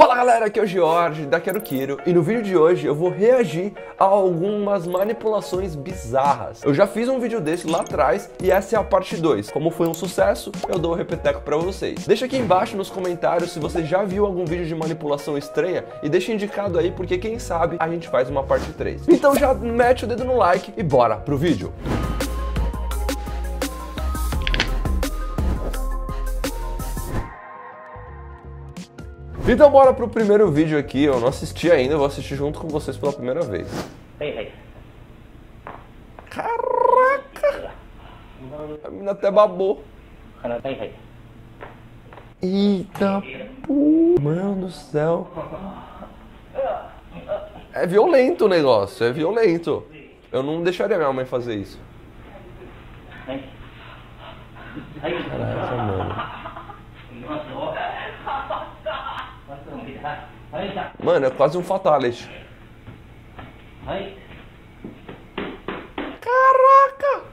Fala galera, aqui é o George da Quero Quiro e no vídeo de hoje eu vou reagir a algumas manipulações bizarras. Eu já fiz um vídeo desse lá atrás e essa é a parte 2. Como foi um sucesso, eu dou o repeteco pra vocês. Deixa aqui embaixo nos comentários se você já viu algum vídeo de manipulação estranha e deixa indicado aí porque quem sabe a gente faz uma parte 3. Então já mete o dedo no like e bora pro vídeo. Então bora pro primeiro vídeo aqui. Eu não assisti ainda, eu vou assistir junto com vocês pela primeira vez. Caraca! A mina até babou. Eita porra! Mano do céu! É violento o negócio, é violento. Eu não deixaria minha mãe fazer isso. Caraca, mano. Mano, é quase um fatality. Caraca!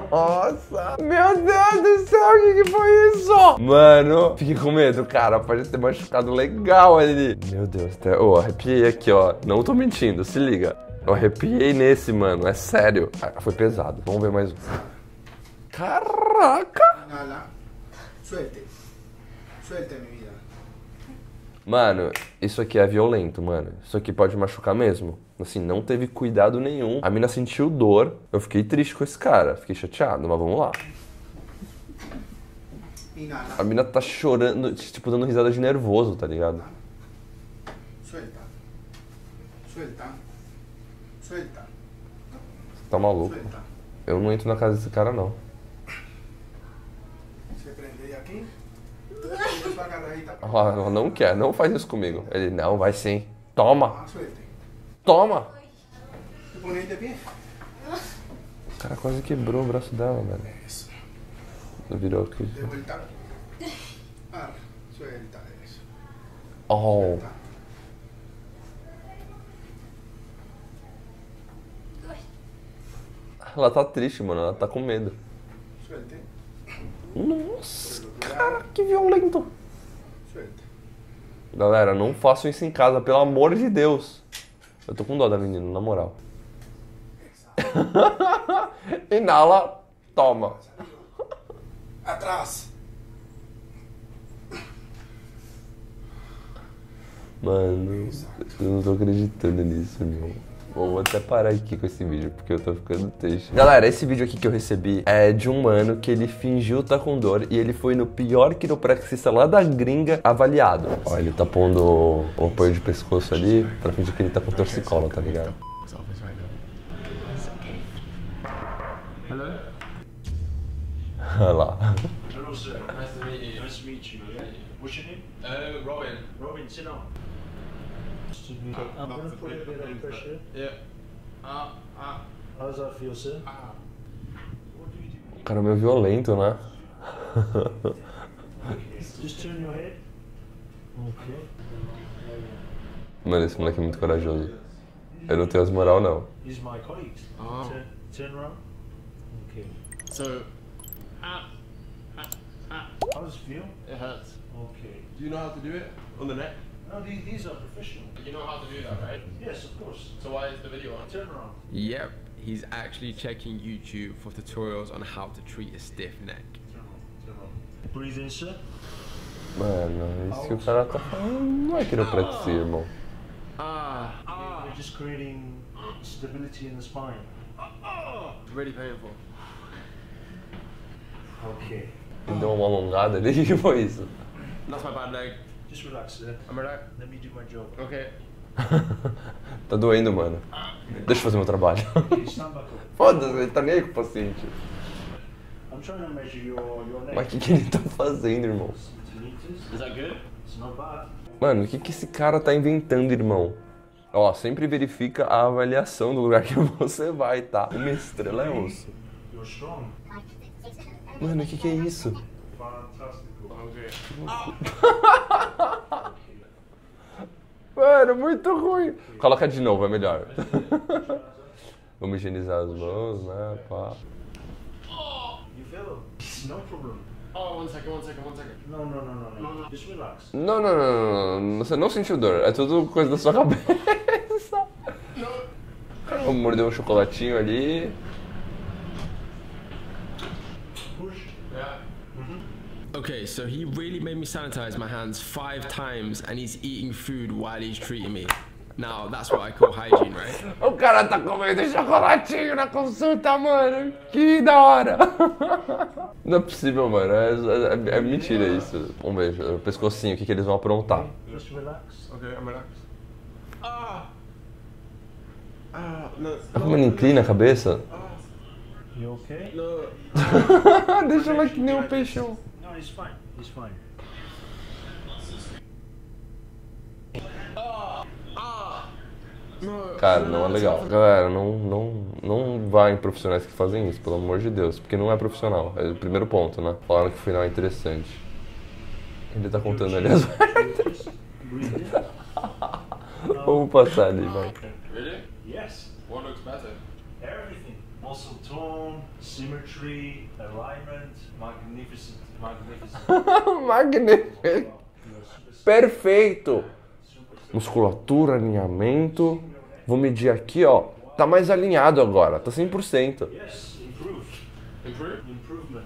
Nossa! Meu Deus do céu, o que, que foi isso? Mano, fiquei com medo, cara. Pode ter machucado legal ali. Meu Deus, até... Oh, arrepiei aqui, ó. Não tô mentindo, se liga. Eu arrepiei nesse, mano. É sério. Ah, foi pesado. Vamos ver mais um. Caraca! Inhala. Suelte. Suelte, mi vida. Mano, isso aqui é violento, mano. Isso aqui pode machucar mesmo. Assim, não teve cuidado nenhum. A mina sentiu dor. Eu fiquei triste com esse cara. Fiquei chateado, mas vamos lá. Inhala. A mina tá chorando, tipo, dando risada de nervoso, tá ligado? Suelta. Suelta. Suelta. Tá maluco. Suelta. Eu não entro na casa desse cara, não. Se prende de aquí. Ela não quer, não faz isso comigo. Ele, não, vai sim. Toma, toma. Pie. O cara quase quebrou o braço dela, velho. Eso. Virou aqui. Vuelta. Ah, suelta eso. Oh. Ela tá triste, mano. Ela tá com medo. Nossa, cara, que violento. Galera, não façam isso em casa, pelo amor de Deus. Eu tô com dó da menina, na moral. Inala, toma. Atrás. Mano, eu não tô acreditando nisso, meu. Bom, vou até parar aqui com esse vídeo, porque eu tô ficando triste. Galera, esse vídeo aqui que eu recebi é de um mano que ele fingiu estar com dor e ele foi no pior quiropraxista lá da gringa avaliado. Ó, ele tá pondo o, o apoio de pescoço ali pra fingir que ele tá com torcicolo, tá ligado? Olha lá. Hello, sir. Nice to meet you. Nice to meet you. What's your name? Uh, Robin. Robin, sit down. I'm going to put a bit of pressure. Yeah. Ah, ah, How does that feel, sir? ah. What do you do? O cara meio violento, né? Just turn your head. Okay. Mano, esse moleque é muito corajoso. Eu não tenho as moral, não. These are my colleagues. Turn, turn around. Okay. So, ah, ah, ah. How does it feel? It hurts. Okay. Do you know how to do it on the neck? No, these, these are professional. You know how to do that, right? Yes, of course. So why is the video on? Turn around. Yep, he's actually checking YouTube for tutorials on how to treat a stiff neck. Turn around. Turn around. Breathe in, sir. Mano, isso que o cara tá falando não é quiropraxia, irmão. Ah, We're- We're just creating stability in the spine. really painful. Okay. Ele deu uma alongada ali, o que foi isso? That's my bad leg. Just relax, sir. I'm alright. Let me do my job. Okay. Tá doendo, mano. Deixa eu fazer meu trabalho. Foda-se, ele tá nem aí com o paciente. I'm trying to measure your, your neck. Mas o que, que ele tá fazendo, irmão? Is that good? It's not bad. Mano, o que, que esse cara tá inventando, irmão? Ó, sempre verifica a avaliação do lugar que você vai, tá? Uma estrela é osso. Mano, o que, que é isso? Fantastical. Okay. Mano, muito ruim. Coloca de novo, é melhor. Vamos higienizar as mãos, né? Pá. no problem. Oh, one second, one second, one second. No, no, no, no, no. Just relax. Não, não, não, não, não. Você não sentiu dor. É tudo coisa da sua cabeça. Vamos morder um chocolatinho ali. Push. Yeah. Okay, so he really made me sanitize my hands five times and he's eating food while he's treating me. Now, that's what I call hygiene, right? O cara tá comendo chocolatinho na consulta, mano. Que da hora. Não é possível, mano. É, é- é mentira isso. Vamos ver, o pescocinho, o que, que eles vão aprontar. Just relax. Okay, I'm relaxed. Ah! Ah, no. Tá como ele inclina a cabeça? You okay? No. Deixa ela que nem um peixão. He's fine. He's fine. Cara, não é legal. Galera, não, não, não vai em profissionais que fazem isso, pelo amor de Deus. Porque não é profissional. É o primeiro ponto, né? Falaram que o final é interessante. Ele tá contando ali as. Vamos passar ali, vai. Symmetry, alignment, magnificent, magnificent. Super, Perfeito. Musculatura, alinhamento. Vou medir aqui, ó. Tá mais alinhado agora. Tá 100%. Yes, improved. Improve? Improvement.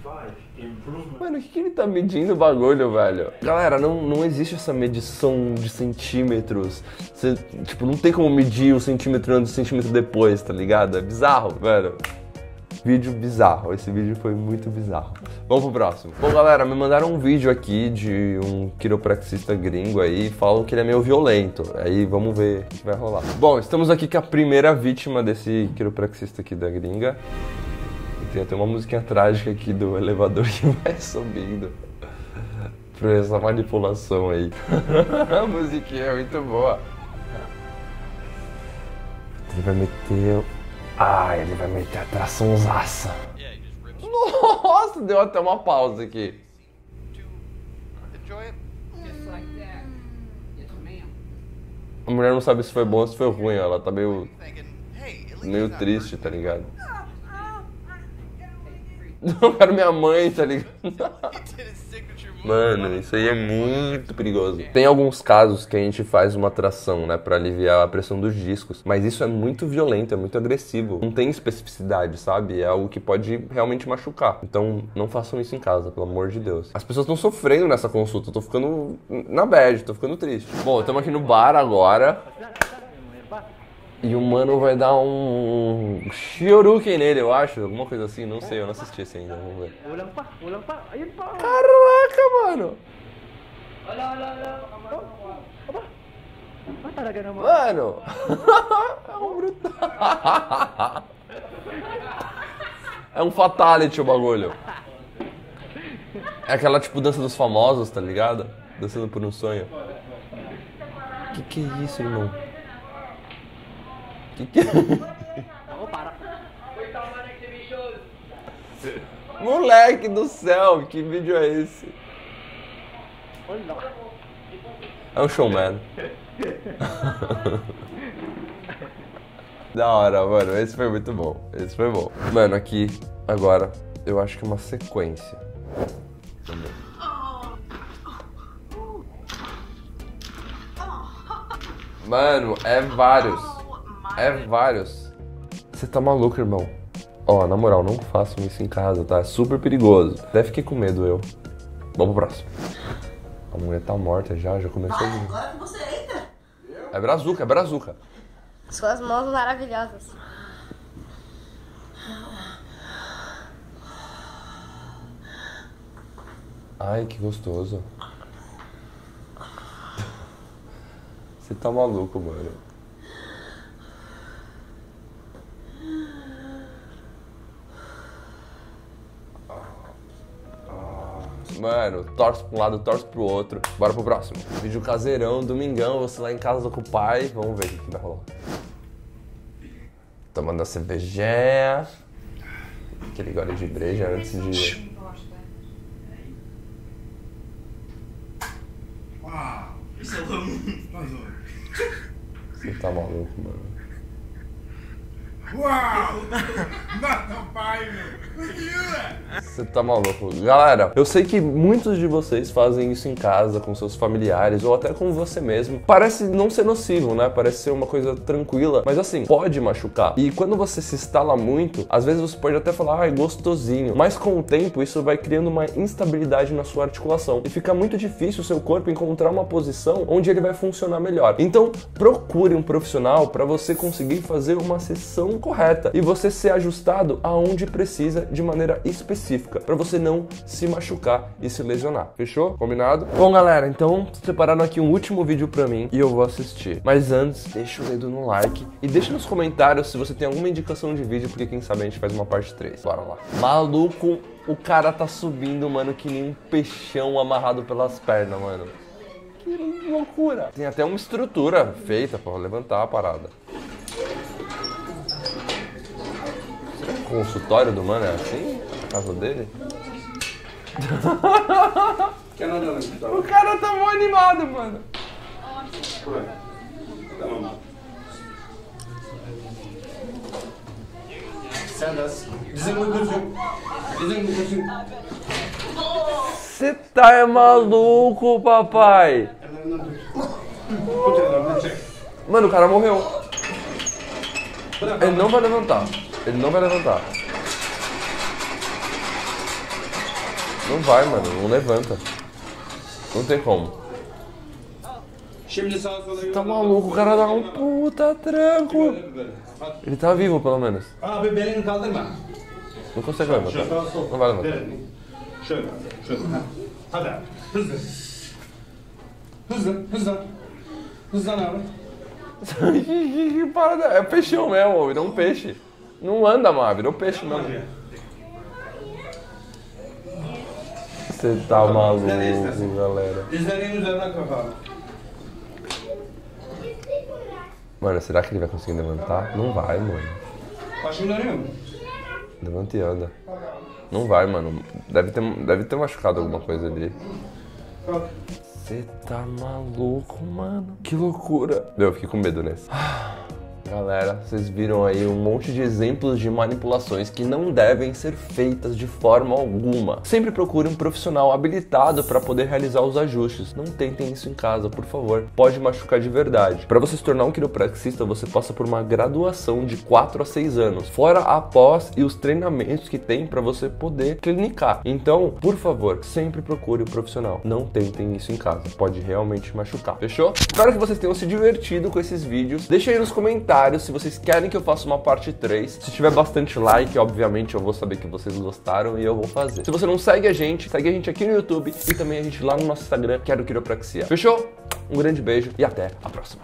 25. Improvement. Mano, o que, que ele tá medindo o bagulho, velho? Galera, não, não existe essa medição de centímetros. Você, tipo, não tem como medir o centímetro antes e o centímetro depois, tá ligado? É bizarro, velho. Vídeo bizarro. Esse vídeo foi muito bizarro. Vamos pro próximo. Bom, galera, me mandaram um vídeo aqui de um quiropraxista gringo aí. Falam que ele é meio violento. Aí vamos ver o que vai rolar. Bom, estamos aqui com a primeira vítima desse quiropraxista aqui da gringa. Tem até uma musiquinha trágica aqui do elevador que vai subindo. Pra essa manipulação aí. a musiquinha é muito boa. Ele vai meter. Ah, ele vai meter a traçãozaça. Nossa, deu até uma pausa aqui. A mulher não sabe se foi bom ou se foi ruim, ela tá meio. meio triste, tá ligado? Não quero minha mãe, tá ligado? Mano, isso aí é muito perigoso. Tem alguns casos que a gente faz uma tração, né, pra aliviar a pressão dos discos, mas isso é muito violento, é muito agressivo. Não tem especificidade, sabe? É algo que pode realmente machucar. Então, não façam isso em casa, pelo amor de Deus. As pessoas estão sofrendo nessa consulta, eu tô ficando na bad, tô ficando triste. Bom, estamos aqui no bar agora. E o mano vai dar um Shoryuken nele, eu acho. Alguma coisa assim, não sei, eu não assisti esse ainda. Vamos ver. Caraca, mano! Mano! é um brutal. É um fatality o bagulho. É aquela tipo dança dos famosos, tá ligado? Dançando por um sonho. Que que é isso, irmão? Que que. Moleque do céu, que vídeo é esse? É um showman. da hora, mano. Esse foi muito bom. Esse foi bom. Mano, aqui, agora, eu acho que é uma sequência. Também. Mano, é vários. É vários. Você tá maluco, irmão? Ó, na moral, não façam isso em casa, tá? É super perigoso. Até fiquei com medo eu. Vamos pro próximo. A mulher tá morta já, já começou a... Agora que você entra. É brazuca, é brazuca. Suas mãos maravilhosas. Ai, que gostoso. Você tá maluco, mano. Mano, torce pra um lado, torce pro outro. Bora pro próximo. Vídeo caseirão, domingão, você lá em casa com o pai. Vamos ver o que vai rolar. Tomando a cervejinha. Aquele gole de breja antes de. Você tá maluco, mano. You! Você tá maluco. Galera, eu sei que muitos de vocês fazem isso em casa, com seus familiares, ou até com você mesmo. Parece não ser nocivo, né? Parece ser uma coisa tranquila, mas assim, pode machucar. E quando você se instala muito, às vezes você pode até falar, ah, é gostosinho. Mas com o tempo, isso vai criando uma instabilidade na sua articulação. E fica muito difícil o seu corpo encontrar uma posição onde ele vai funcionar melhor. Então, procure um profissional para você conseguir fazer uma sessão correta e você ser ajustado aonde precisa de maneira específica, para você não se machucar e se lesionar. Fechou? Combinado? Bom, galera, então separaram aqui um último vídeo para mim e eu vou assistir. Mas antes, deixa o dedo no like e deixa nos comentários se você tem alguma indicação de vídeo, porque quem sabe a gente faz uma parte 3. Bora lá. Maluco, o cara tá subindo, mano, que nem um peixão amarrado pelas pernas, mano. Que loucura. Tem até uma estrutura feita pra levantar a parada. Será que o consultório do mano é assim? A casa dele? o cara tá mó animado, mano. Você tá é maluco, papai? Mano, o cara morreu. Ele não vai levantar. Ele não vai levantar. Não vai, mano. Não levanta. Não tem como. Tá maluco, o cara dá um puta tranco. Ele tá vivo, pelo menos. Kaldırma. Não consegue levantar. Não vai levantar. Hadi hızlı. Hızlı, hızlan. Hızlan abi. que parada. É peixão mesmo, virou um peixe. Não anda mais, virou peixe mesmo. Você tá maluco, galera. Dizlerinin üzerine kalk abi. Mano, será que ele vai conseguir levantar? Não vai, mano. Mu? Levanta e anda. Não vai, mano. Deve ter, deve ter machucado alguma coisa ali. Você tá maluco, mano. Que loucura. Eu fiquei com medo nesse. Galera, vocês viram aí um monte de exemplos de manipulações que não devem ser feitas de forma alguma. Sempre procure um profissional habilitado para poder realizar os ajustes. Não tentem isso em casa, por favor. Pode machucar de verdade. Para você se tornar um quiropraxista, você passa por uma graduação de 4 a 6 anos, fora a pós e os treinamentos que tem para você poder clinicar. Então, por favor, sempre procure um profissional. Não tentem isso em casa. Pode realmente machucar. Fechou? Espero que vocês tenham se divertido com esses vídeos. Deixa aí nos comentários se vocês querem que eu faça uma parte 3. Se tiver bastante like, obviamente eu vou saber que vocês gostaram e eu vou fazer. Se você não segue a gente, segue a gente aqui no YouTube e também a gente lá no nosso Instagram, Quero Quiropraxia. Fechou? Um grande beijo e até a próxima.